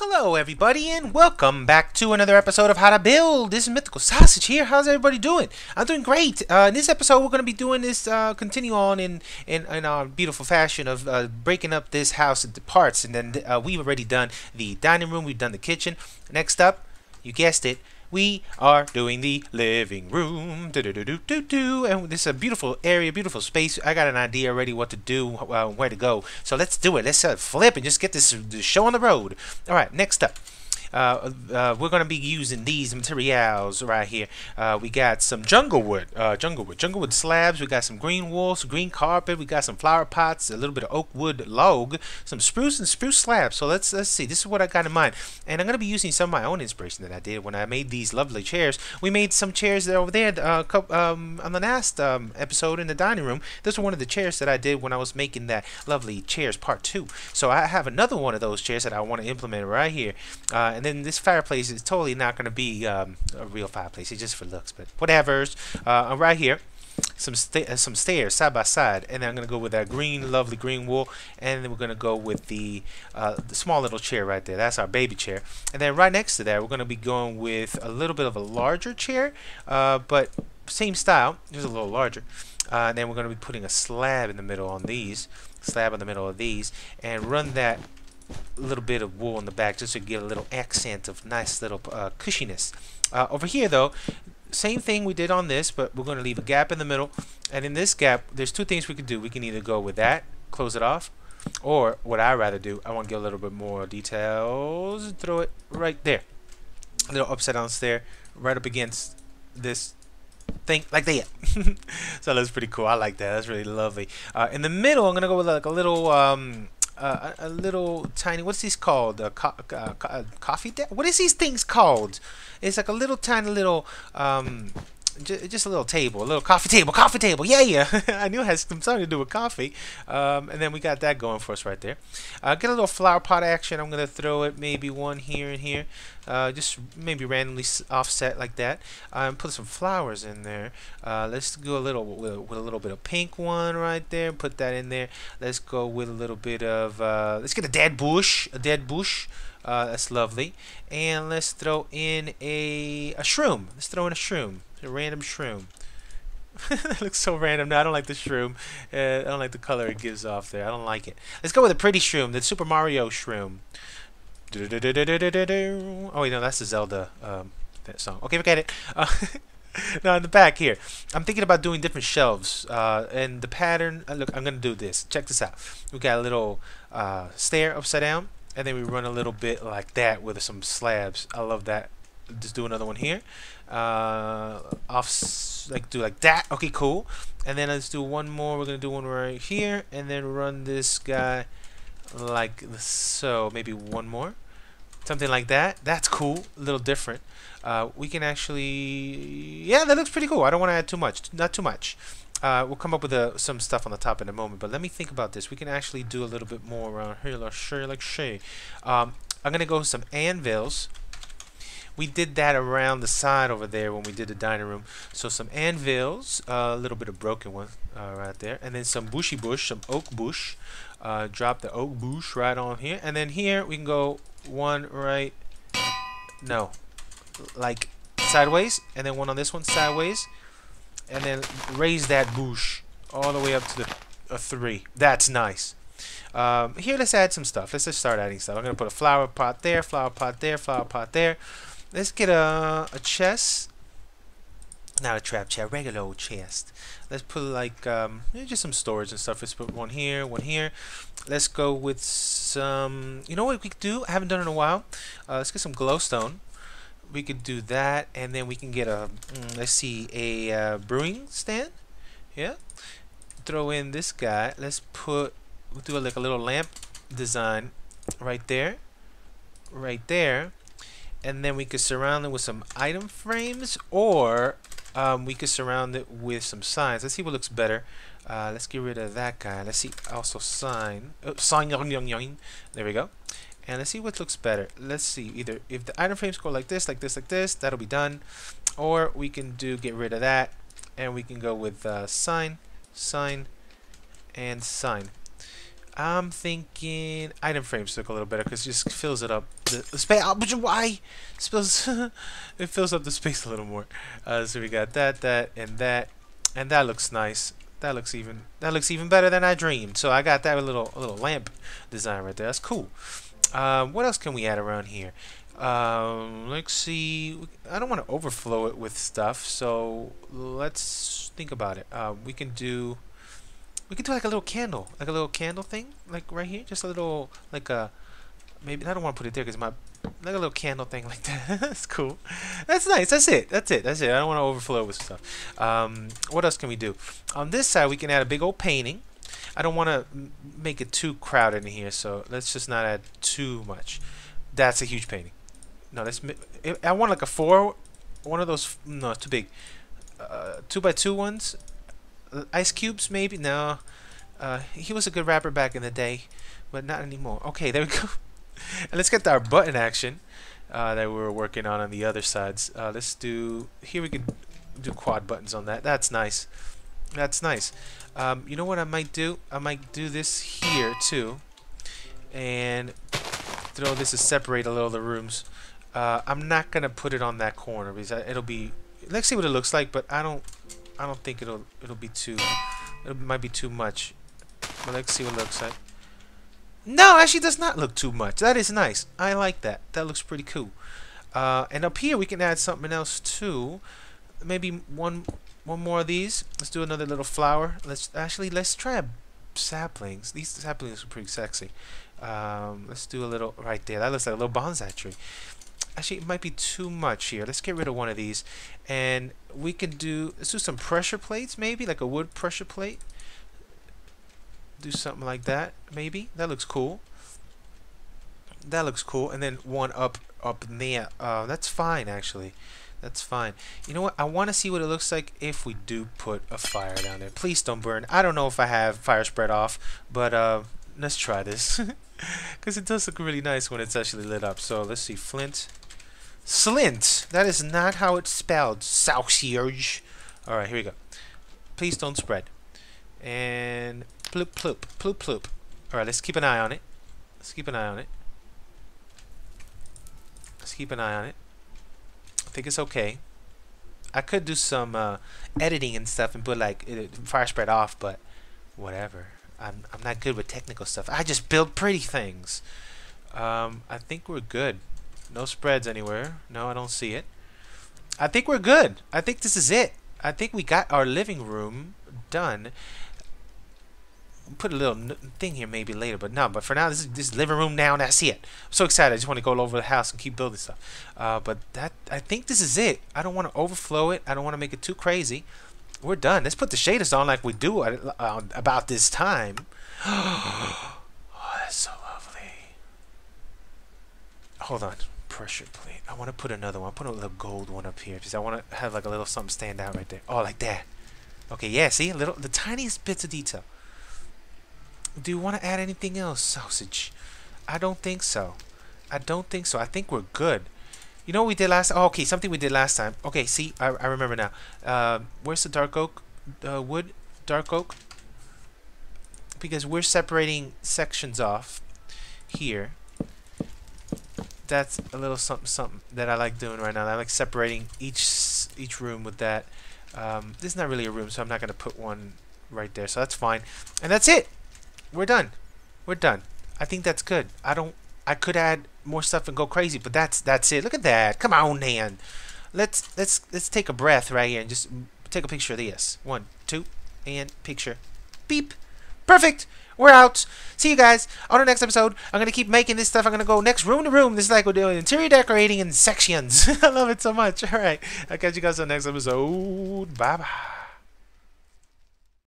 hello everybody and welcome back to another episode of How to Build. This is Mythical Sausage here. How's everybody doing? I'm doing great. Uh, in this episode we're going to be doing this, uh, continue on in, in, in our beautiful fashion of uh, breaking up this house into parts. And then uh, we've already done the dining room, we've done the kitchen. Next up, you guessed it, we are doing the living room. Do, do, do, do, do, do. And this is a beautiful area, beautiful space. I got an idea already what to do, uh, where to go. So let's do it. Let's uh, flip and just get this, this show on the road. All right, next up uh, uh, we're going to be using these materials right here. Uh, we got some jungle wood, uh, jungle wood, jungle wood slabs. We got some green some green carpet. We got some flower pots, a little bit of oak wood log, some spruce and spruce slabs. So let's let's see. This is what I got in mind, and I'm going to be using some of my own inspiration that I did when I made these lovely chairs. We made some chairs that over there uh, um, on the last um, episode in the dining room. This was one of the chairs that I did when I was making that lovely chairs part two. So I have another one of those chairs that I want to implement right here. Uh, and then this fireplace is totally not going to be um, a real fireplace. It's just for looks, but whatever's. Uh, right here, some sta uh, some stairs side by side, and then I'm going to go with that green, lovely green wool, and then we're going to go with the, uh, the small little chair right there. That's our baby chair. And then right next to that, we're going to be going with a little bit of a larger chair, uh, but same style, just a little larger. Uh, and then we're going to be putting a slab in the middle on these, slab in the middle of these, and run that little bit of wool in the back just to get a little accent of nice little uh, cushiness. Uh, over here though, same thing we did on this, but we're going to leave a gap in the middle. And in this gap, there's two things we could do. We can either go with that, close it off, or what I rather do, I want to get a little bit more details, throw it right there. A little upside down stair right up against this thing like that. so that's pretty cool. I like that. That's really lovely. Uh, in the middle, I'm going to go with like a little... Um, uh, a, little tiny what's this called? A co uh, co uh, coffee what is these things called? It's like a little tiny little um, just a little table, a little coffee table, coffee table. Yeah, yeah. I knew it had something to do with coffee. Um, and then we got that going for us right there. Uh, get a little flower pot action. I'm gonna throw it maybe one here and here, uh, just maybe randomly offset like that. Um, put some flowers in there. Uh, let's go a little with, with, a little bit of pink one right there. Put that in there. Let's go with a little bit of. Uh, let's get a dead bush. A dead bush. Uh, that's lovely. And let's throw in a, a shroom. Let's throw in a shroom. A random shroom. that looks so random. No, I don't like the shroom. Uh, I don't like the color it gives off there. I don't like it. Let's go with a pretty shroom. The Super Mario shroom. Oh wait, no, that's the Zelda um, song. Okay, forget it. Uh, now in the back here, I'm thinking about doing different shelves. Uh, and the pattern. Uh, look, I'm gonna do this. Check this out. We got a little uh, stair upside down, and then we run a little bit like that with some slabs. I love that. Just do another one here. Uh, off like do like that. Okay cool. And then let's do one more. We're gonna do one right here and then run this guy like so maybe one more. Something like that. That's cool. A little different. Uh, we can actually yeah that looks pretty cool. I don't want to add too much not too much uh, we'll come up with uh, some stuff on the top in a moment but let me think about this. We can actually do a little bit more around here like shay like shay um, I'm gonna go some anvils. We did that around the side over there when we did the dining room. So some anvils, uh, a little bit of broken one uh, right there, and then some bushy bush, some oak bush. Uh, drop the oak bush right on here, and then here we can go one right, no, like sideways, and then one on this one sideways, and then raise that bush all the way up to the a three. That's nice. Um, here, let's add some stuff. Let's just start adding stuff. I'm gonna put a flower pot there, flower pot there, flower pot there. Let's get a, a chest. Not a trap chest, regular old chest. Let's put like um, just some storage and stuff. Let's put one here, one here. Let's go with some. You know what we could do? I haven't done it in a while. Uh, let's get some glowstone. We could do that, and then we can get a. Mm, let's see, a uh, brewing stand. Yeah. Throw in this guy. Let's put. We'll do a like a little lamp design right there. Right there and then we could surround it with some item frames or um, we could surround it with some signs let's see what looks better uh, let's get rid of that guy let's see also sign oh, sign young young young there we go and let's see what looks better let's see either if the item frames go like this like this like this that'll be done or we can do get rid of that and we can go with uh, sign sign and sign I'm thinking item frames look a little better because it just fills it up. The, the space. Oh, but why? Spills. it fills up the space a little more. Uh, so we got that, that, and that, and that looks nice. That looks even. That looks even better than I dreamed. So I got that little little lamp design right there. That's cool. Um, what else can we add around here? Um, let's see. I don't want to overflow it with stuff, so let's think about it. Uh, we can do we can do like a little candle, like a little candle thing, like right here, just a little, like a, maybe I don't want to put it there because my, like a little candle thing like that. That's cool. That's nice. That's it. That's it. That's it. I don't want to overflow with stuff. Um, what else can we do? On this side, we can add a big old painting. I don't want to make it too crowded in here, so let's just not add too much. That's a huge painting. No, let's. I want like a four, one of those. No, too big. Uh, two by two ones Ice Cubes, maybe? No. Uh, he was a good rapper back in the day, but not anymore. Okay, there we go. and let's get our button action uh, that we were working on on the other sides. Uh, let's do... Here we can do quad buttons on that. That's nice. That's nice. Um, you know what I might do? I might do this here, too. And throw this to separate a little of the rooms. Uh, I'm not going to put it on that corner because it'll be... Let's see what it looks like, but I don't I don't think it'll it'll be too it might be too much. But let's see what it looks like. No, actually does not look too much. That is nice. I like that. That looks pretty cool. Uh, and up here we can add something else too. Maybe one one more of these. Let's do another little flower. Let's actually let's try saplings. These saplings are pretty sexy. Um, let's do a little right there. That looks like a little bonsai tree. Actually, it might be too much here. Let's get rid of one of these. And we can do, let's do some pressure plates maybe, like a wood pressure plate. Do something like that, maybe. That looks cool. That looks cool. And then one up, up there. Uh, that's fine, actually. That's fine. You know what? I want to see what it looks like if we do put a fire down there. Please don't burn. I don't know if I have fire spread off, but uh, let's try this. Because it does look really nice when it's actually lit up. So let's see. Flint. Slint. That is not how it's spelled. Sausage. Alright, here we go. Please don't spread. And ploop ploop. Ploop ploop. Alright, let's keep an eye on it. Let's keep an eye on it. Let's keep an eye on it. I think it's okay. I could do some uh, editing and stuff and put like it, fire spread off, but whatever. I'm I'm not good with technical stuff. I just build pretty things. Um, I think we're good. No spreads anywhere. No, I don't see it. I think we're good. I think this is it. I think we got our living room done. Put a little thing here maybe later, but no. But for now, this is this living room now, and that's it. I'm so excited. I just want to go all over the house and keep building stuff. Uh, but that I think this is it. I don't want to overflow it. I don't want to make it too crazy. We're done. Let's put the shaders on like we do at, uh, about this time. oh, that's so lovely. Hold on pressure plate. I want to put another one. Put a little gold one up here because I want to have like a little something stand out right there. Oh, like that. Okay, yeah. See, a little, the tiniest bits of detail. Do you want to add anything else, sausage? I don't think so. I don't think so. I think we're good. You know what we did last? Oh, okay, something we did last time. Okay, see, I, I remember now. Uh, where's the dark oak uh, wood? Dark oak. Because we're separating sections off here that's a little something something that I like doing right now. I like separating each each room with that. Um, this is not really a room, so I'm not going to put one right there. So that's fine. And that's it. We're done. We're done. I think that's good. I don't. I could add more stuff and go crazy, but that's that's it. Look at that. Come on, man. Let's let's let's take a breath right here and just take a picture of this. One, two, and picture. Beep. Perfect. We're out. See you guys on the next episode. I'm gonna keep making this stuff. I'm gonna go next room to room. This is like we're doing interior decorating in sections. I love it so much. All right. I'll catch you guys on the next episode. Bye bye.